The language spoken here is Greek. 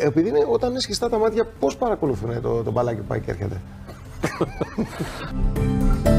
επειδή είναι, όταν είναι σχιστά τα μάτια, πώς παρακολουθούν το, το μπαλάκι που πάει και έρχεται;